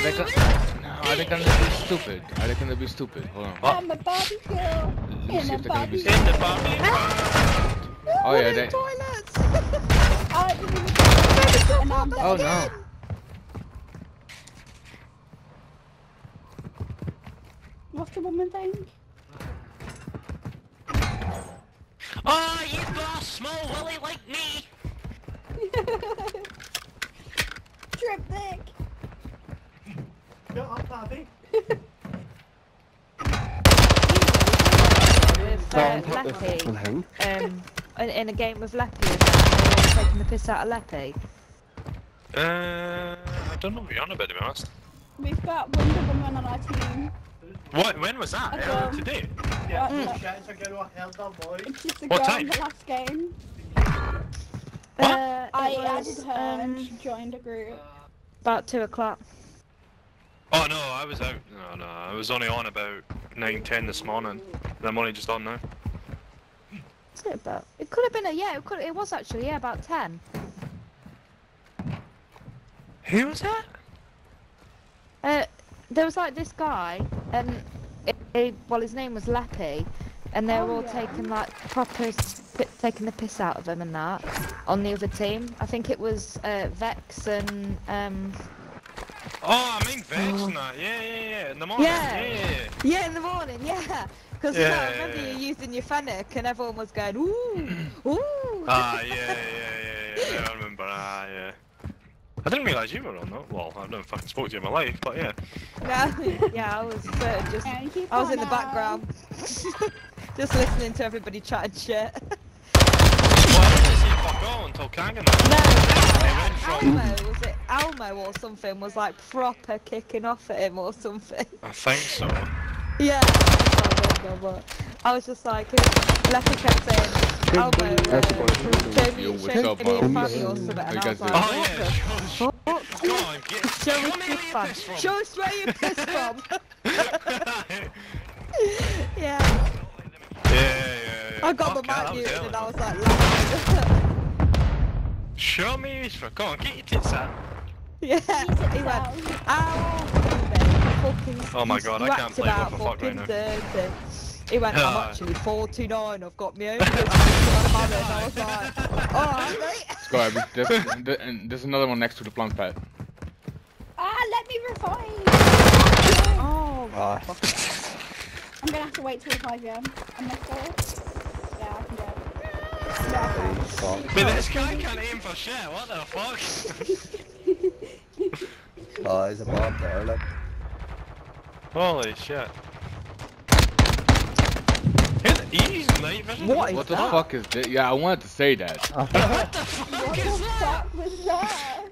are they gonna? No, are they gonna be stupid? Are they gonna be stupid? Hold on. What? I'm a Barbie girl. Let me In see if they're gonna be stupid. In the Barbie. Oh yeah, they. Toilets! I was in the toilet and I'm Oh no. What's the woman think? Oh, ah, you got a small willy like me. Bobby. with uh, on, put the fucking Leppy. Um, in, in a game with Leppy and that, taking the piss out of Leppy. Uh, I don't know what you're on about to be honest. We've got Wonder Woman on our team. What? When was that? I today. Yeah, Mm. shit, girl I held that boy. It's just a What girl time? in the last game. What? Uh, I was, added her and um, she joined a group. about two o'clock. Oh no, I was out. No, no, I was only on about nine, ten this morning. And I'm only just on now. What's it about? It could have been a yeah. It could. It was actually yeah about ten. Who was that? Uh, there was like this guy, and it, it, well, his name was Leppy, and they were Oh, all yeah. taking like proper s- taking the piss out of him and that on the other team. I think it was uh, Vex and um. Oh, I mean Vex and that. Yeah, yeah, yeah. In the morning. Yeah. Yeah, yeah, yeah. Yeah, in the morning, yeah. Because Yeah, I remember yeah. you using your fennec, and everyone was going ooh, ooh. Ah, yeah, yeah, yeah, yeah, yeah. I remember. Ah, yeah. I didn't realise you were on that. Well, I've never fucking spoke to you in my life, but yeah. yeah, yeah, I was uh, just. I was on in the background, just listening to everybody chatting shit. Well, I didn't see you fuck all until Kangan. No, They. Almo, was it Almo or something, was like proper kicking off at him or something. I think so. Yeah. I can't remember, but I was just like, Lefty kept saying, Almo, That's uh, fine. show me, Yo, show me up, your Almo? fanny or something, and I was like. Oh yeah, the show, fuck? On, get. Show show us your where you fan. pissed from. Show us where you pissed from. yeah. yeah, yeah, yeah. I got Fuck, the yeah, mic that muted and I was like laughing. Show me where he's from. Go on, get your tits out. yeah. He went, sound. ow, fucking Oh my God, I can't acted play What out the Fuck right now. dirty. He went, I'm actually 49, I've got my own business and I was like, alright mate. Let's go, Abby. There's, and there's another one next to the plant pad. Ah, let me revive. Oh, Ah. I'm gonna have to wait till 5 am. I'm not sure. But this guy can't aim for shit. What the fuck? Oh, there's a bomb there, like. Holy shit. Hit easy night vision. What is What the that? fuck is this? Yeah, I wanted to say that. What the fuck What is the that? fuck was that?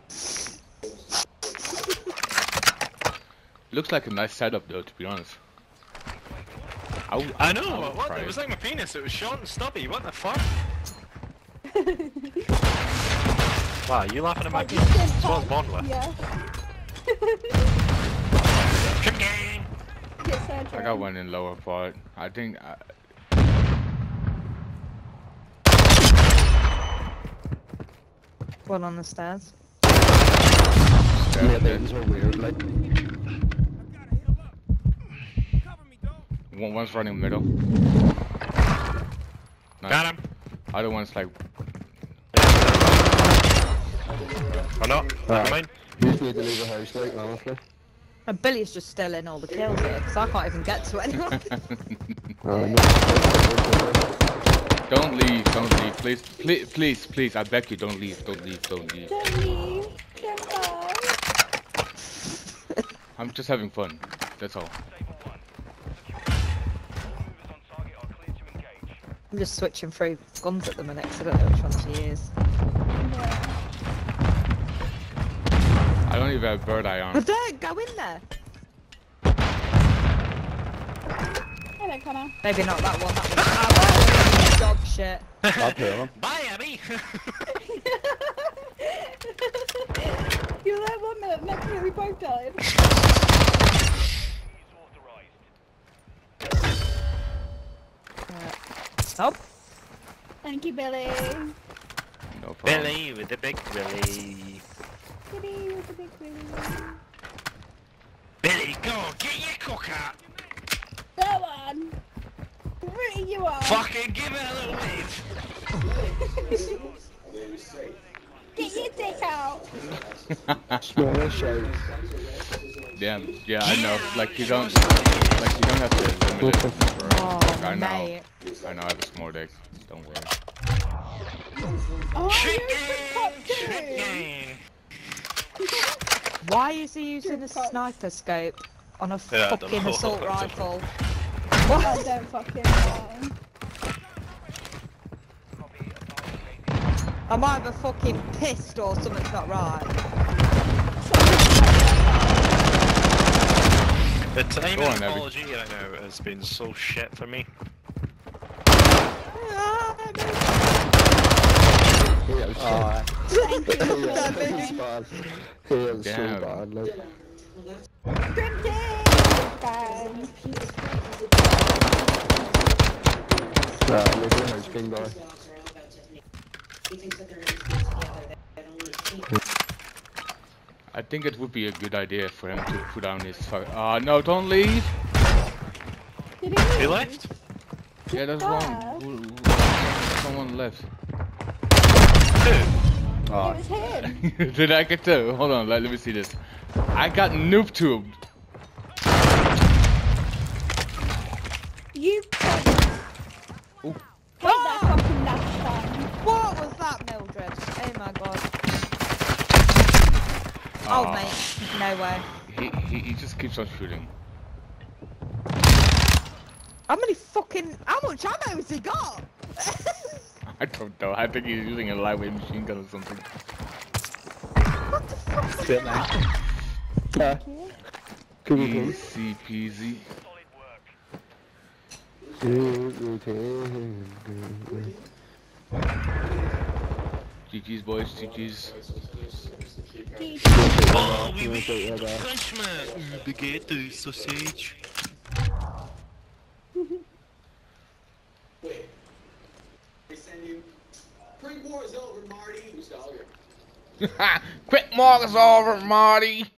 Looks like a nice setup though, to be honest. I, w- I know. I would What? try It was like my penis. It was short and stubby. What the fuck? Wow, you laughing at my Like, you penis? should That's what I was have- born with. Yeah. Chicken. Get surgery. I got one in lower part. I think. I, One on the stairs. Yeah, things are weird, like. one, one's running middle. Nice. Got him. Other one's like. Or not? Never Alright. mind. You just need to leave the house, like, honestly. And Billy's just stealing all the kills here, because I can't even get to anyone. Don't leave, don't leave, please, please, please, please. I beg you, don't leave, don't leave, don't leave. Don't leave. Don't. I'm just having fun. That's all. I'm just switching through guns at the minute, 'cause I don't know which one to use. I don't even have bird eye I on. don't go in there. Hello, Connor. Maybe not that one. That one. That dog shit. I'll kill him. Bye, Abby. You're that one that next minute we both died. Stop. Thank you, Billy. No problem. Billy with the big Billy. Billy with the big Billy. Billy, Go on, get your cock out. Go on. Really you are. Fucking give it a little wave. Get your dick out. Smaller shout. Damn. Yeah, I know. Like you don't. Like you don't have to limit it. For, Oh, I know. mate. I know. I have a small deck. Don't worry. Oh, Trick you're a top game! Trick two. game! Why is he using a sniper scope on a Yeah, fucking assault rifle? I don't fucking know. I'm either fucking pissed or something's not right. The time in on, Abby. apology right now has been so shit for me. He was Uh, He was so bad. He was so bad, like. Scripted. Bang. Nah, leave the house king boy. I think it would be a good idea for him to put down his. fu- Ah, no! Don't leave. Did he, He left? Yeah, that's Ah. wrong. Who- who- Someone left. Who? It Oh. was him. Did I get to? Hold on, let, let me see this. I got noob tubed. You played Ooh. that fucking last time. What was that, Mildred? Oh my god. Oh, Aw. mate. No way. He, he, he just keeps on shooting. How many fucking. How much ammo has he got? I don't know. I think he's using a lightweight machine gun or something. Bit like. Yeah. Cool, cool. Easy peasy. GG's boys, GG's. Oh, oui, Yeah, oui, yeah, the yeah. Frenchman! Uh, baguette, sausage. Quick, Mark is over, Marty.